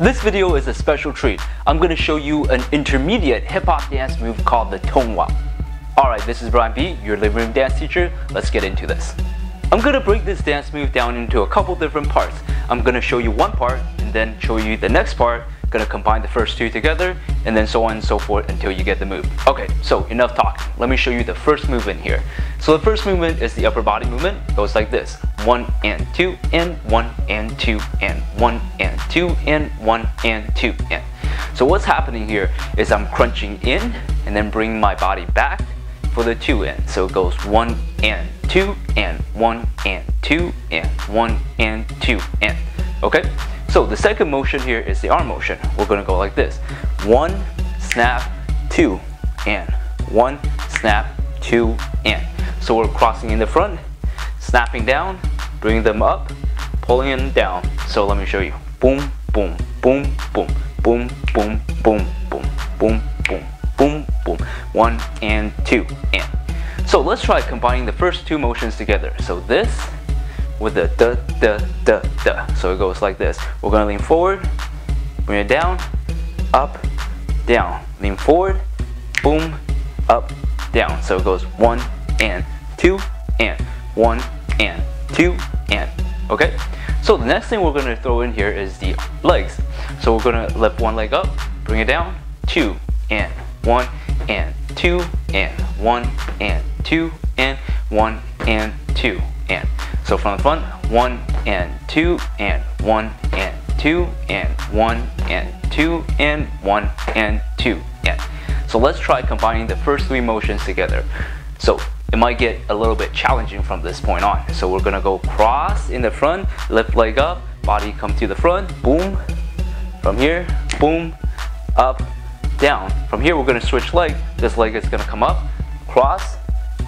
This video is a special treat. I'm going to show you an intermediate hip hop dance move called the Tone Wop. Alright, this is Brian B, your living room dance teacher. Let's get into this. I'm going to break this dance move down into a couple different parts. I'm going to show you one part and then show you the next part Gonna combine the first two together and then so on and so forth until you get the move. Okay, so enough talking. Let me show you the first movement here. So the first movement is the upper body movement. It goes like this. One and two and one and two and one and two and one and two and. So what's happening here is I'm crunching in and then bringing my body back for the two in. So it goes one and two and one and two and one and two and. Okay? So the second motion here is the arm motion. We're gonna go like this. One, snap, two, and. One, snap, two, and. So we're crossing in the front, snapping down, bringing them up, pulling them down. So let me show you. Boom, boom, boom, boom, boom, boom, boom, boom, boom, boom, boom, boom. One and two, and. So let's try combining the first two motions together. So this with the da da da da. So it goes like this. We're gonna lean forward, bring it down, up, down. Lean forward, boom, up, down. So it goes one and two and one and two and. Okay? So the next thing we're gonna throw in here is the legs. So we're gonna lift one leg up, bring it down, two and one and two and one and two and one and two and. So from the front, one and two and one and two and one and two and one and two and. So let's try combining the first three motions together. So it might get a little bit challenging from this point on. So we're gonna go cross in the front, lift leg up, body come to the front, boom. From here, boom, up, down. From here we're gonna switch leg. This leg is gonna come up, cross,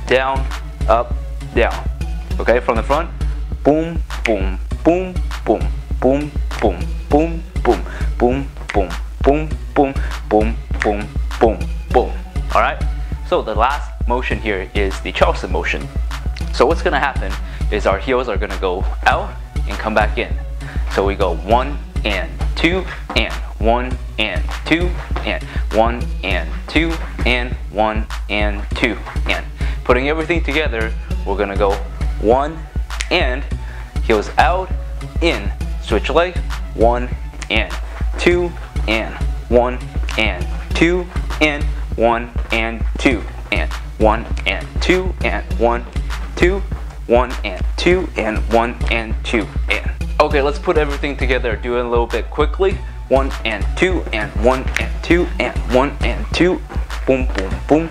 down, up, down. Okay, from the front, boom, boom, boom, boom, boom, boom, boom, boom, boom, boom, boom, boom, boom, boom, boom, boom. All right. So the last motion here is the Charleston motion. So what's gonna happen is our heels are gonna go out and come back in. So we go one and two and one and two and one and two and one and two and. Putting everything together, we're gonna go one, and. Heels out, in. Switch leg, one, and. Two, and. One, and. Two, and. One, and. Two, and. One, and. Two, and. One, two, one, and. Two, and. One, and. Two, and. Okay, let's put everything together. Do it a little bit quickly. One and two and one and two and one and two. Boom, boom, boom.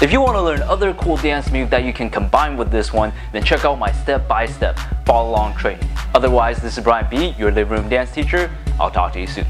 If you want to learn other cool dance moves that you can combine with this one, then check out my step-by-step follow along train. Otherwise, this is Brian B, your living room dance teacher. I'll talk to you soon.